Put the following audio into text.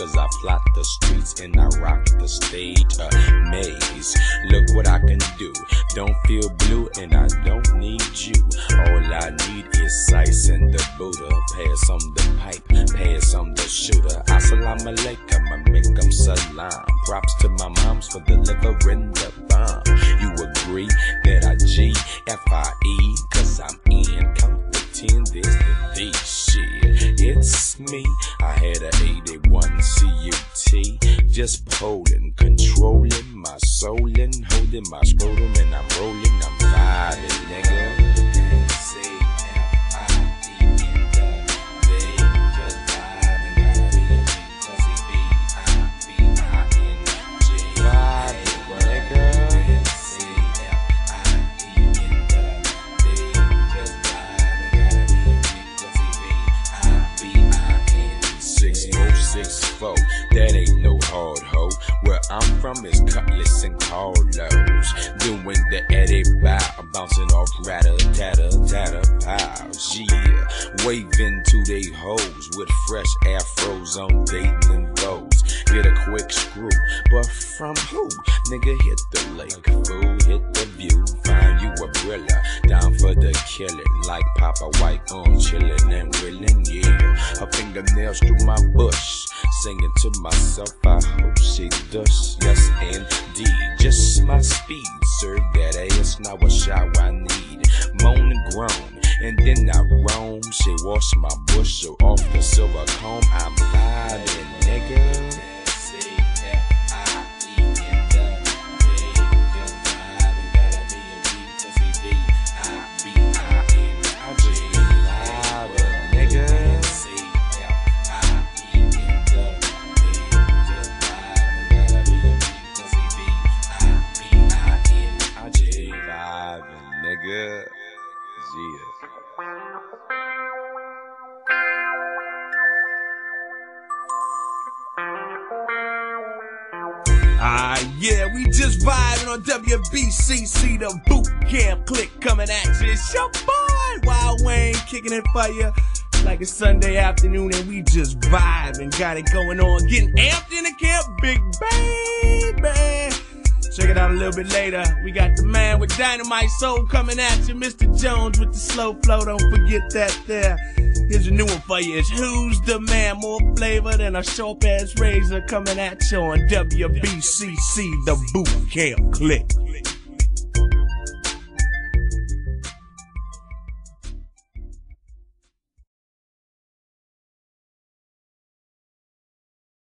cause I plot the streets and I rock the stage. A maze, look what I can do. Don't feel blue and I don't need you. All I need is ice and the Buddha. Pass on the pipe, pass on the shooter. Assalamu alaikum, I make 'em salam. Props to my moms for delivering the bomb. You agree that I G F I E, cause CUT. Just polling, controlling my soul and holding my scrotum, and I'm rolling, I'm vibing, nigga. Six oh, four, that ain't no hard hoe. Where I'm from is Cutlass and Carlos. Doing the Eddie bow, bouncing off ratter, tatter, tatter, piles. Yeah, waving to they hoes with fresh afros on dating and bows. Get a quick screw, but from who? Nigga hit the lake, fool, hit the view. Find you a brilla, down for the killing. Like Papa White on chillin' and willin', yeah. Her fingernails through my bush. Singing to myself, I hope she does. Yes, indeed. Just my speed. Serve now a shower I need. Moan and groan, and then I roam. She wash my bushel off the silver comb. I'm vibing, nigga. Yeah. Ah, yeah, we just vibing on WBCC, the boot camp click coming at you. It's your boy, Wild Wayne, kicking it for you like it's Sunday afternoon, and we just vibing, got it going on, getting amped in the camp, big baby. Check it out a little bit later. We got the man with dynamite soul coming at you, Mr. Jones with the slow flow. Don't forget that there. Here's a new one for you. It's Who's the Man? More flavor than a sharp ass razor coming at you on WBCC, the boot camp click.